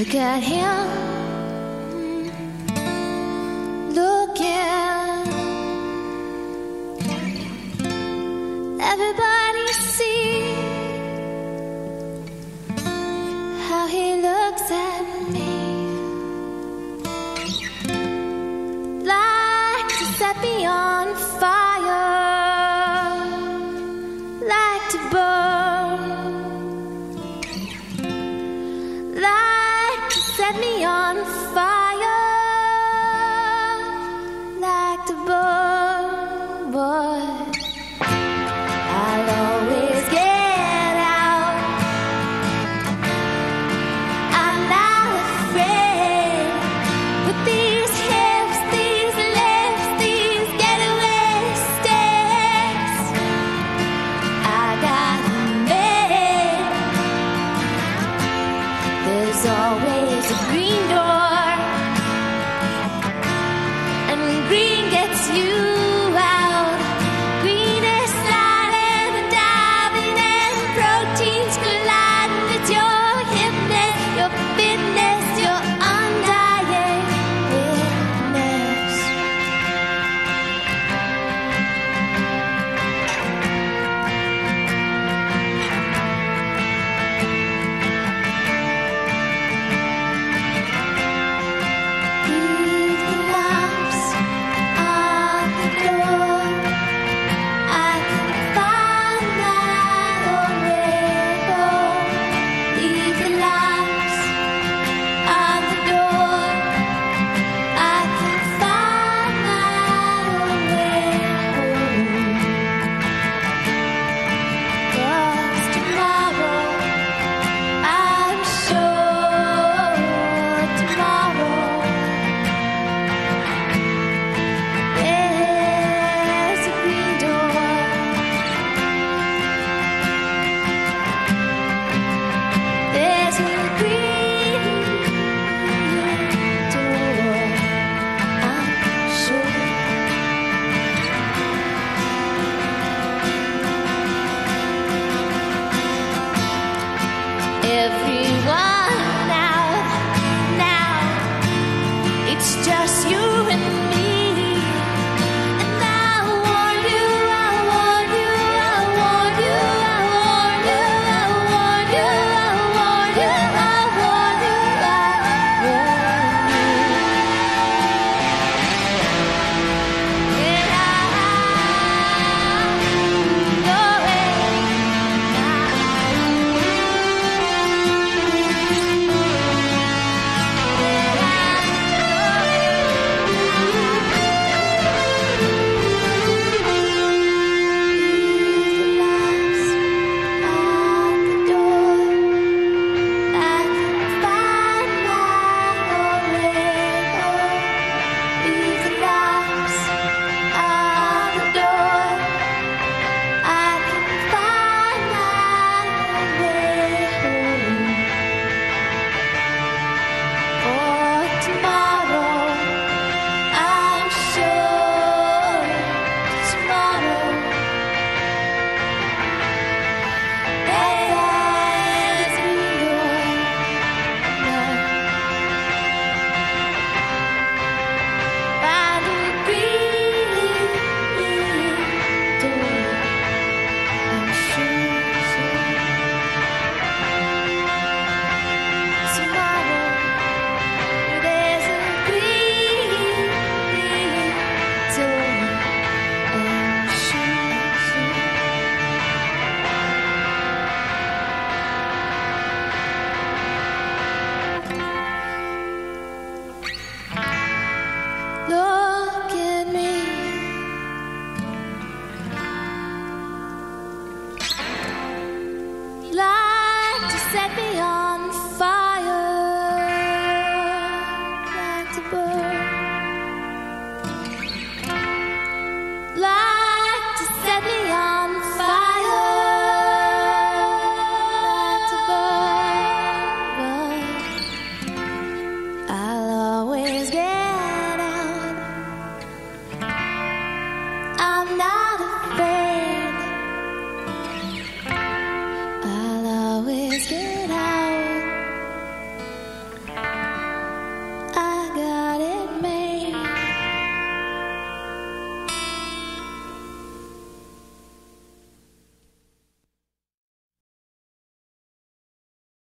Look at him. set me on fire like the boy.